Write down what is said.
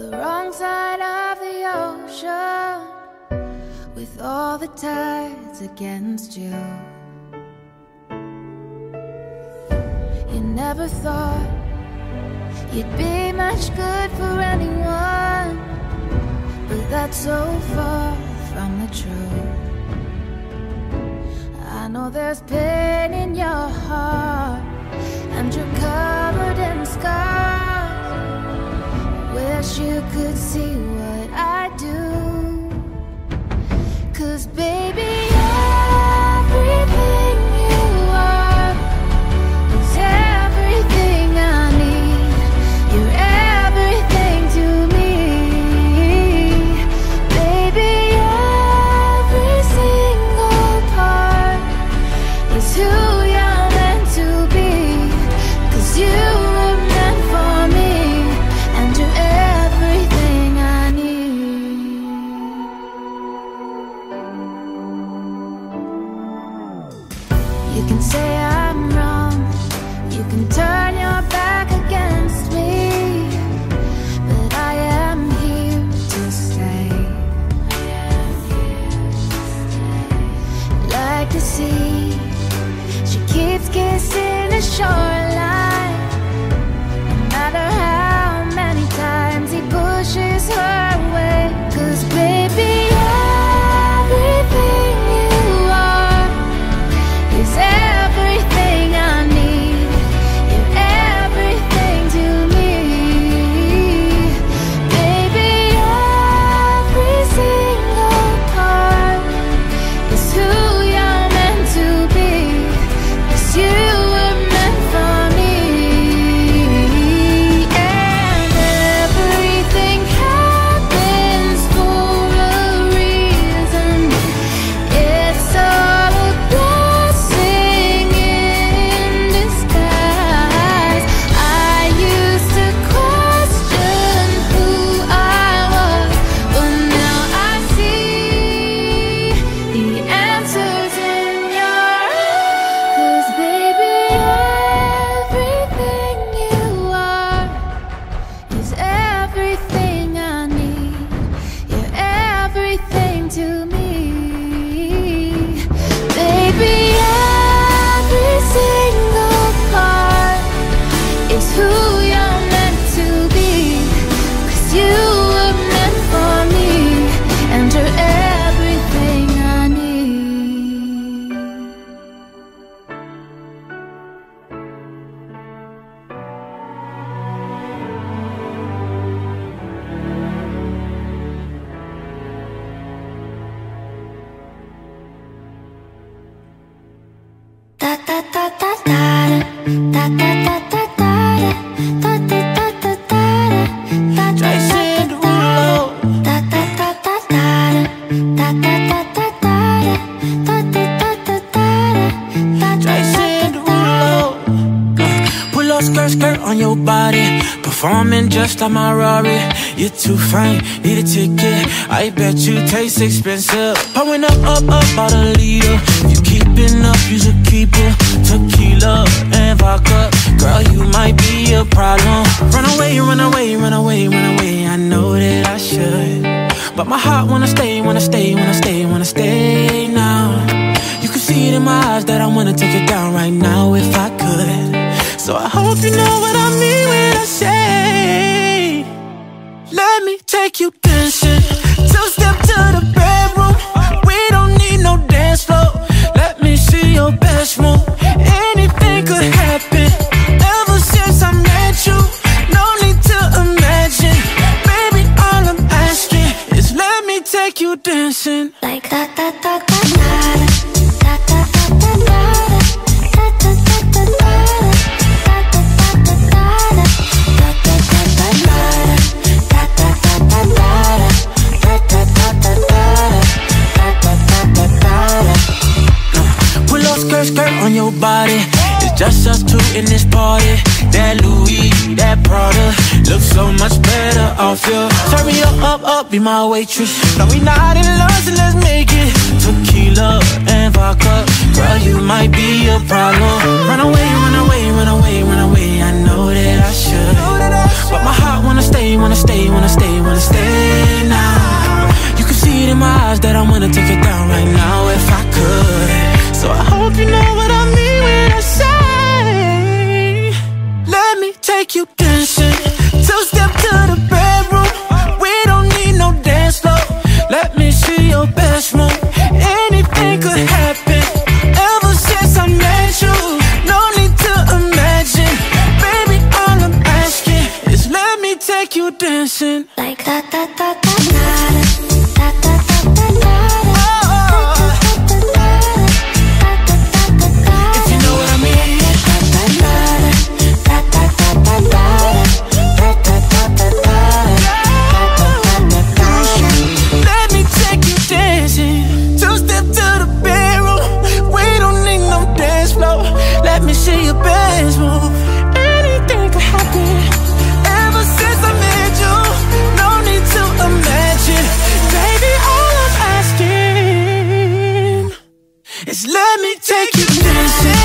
the wrong side of the ocean with all the tides against you. You never thought you'd be much good for anyone, but that's so far from the truth. I know there's pain in you could see can say I'm Performing just like my Rari. You're too fine, need a ticket. I bet you taste expensive. Pouring up, up, up, about a liter. If you keeping up, you should keep it. Tequila and vodka. Girl, you might be a problem. Run away, run away, run away, run away. I know that I should. But my heart wanna stay, wanna stay, wanna stay, wanna stay now. You can see it in my eyes that I wanna take it down right now if I could. So I hope you know what I mean when I say, me take you dancing. Two step to the bedroom. We don't need no dance floor. Let me see your best move. on your body. It's just us two in this party. That Louis, that Prada. Looks so much better off you Turn me up, up, up, be my waitress. Now we not in love, so let's make it. Tequila and vodka. Girl, you might be a problem. Run away, run away, run away, run away. I know that I should. But my heart wanna stay, wanna stay, wanna stay, wanna stay now. You can see it in my eyes that I'm gonna take it down right now if I could. So I hope you know like you dancing. Two step to the bedroom. We don't need no dance floor. Let me see your best move. Anything could happen. Ever since I met you, no need to imagine. Baby, all I'm asking is let me take you dancing. Like that, that, that, that, that. Let me take you dancing.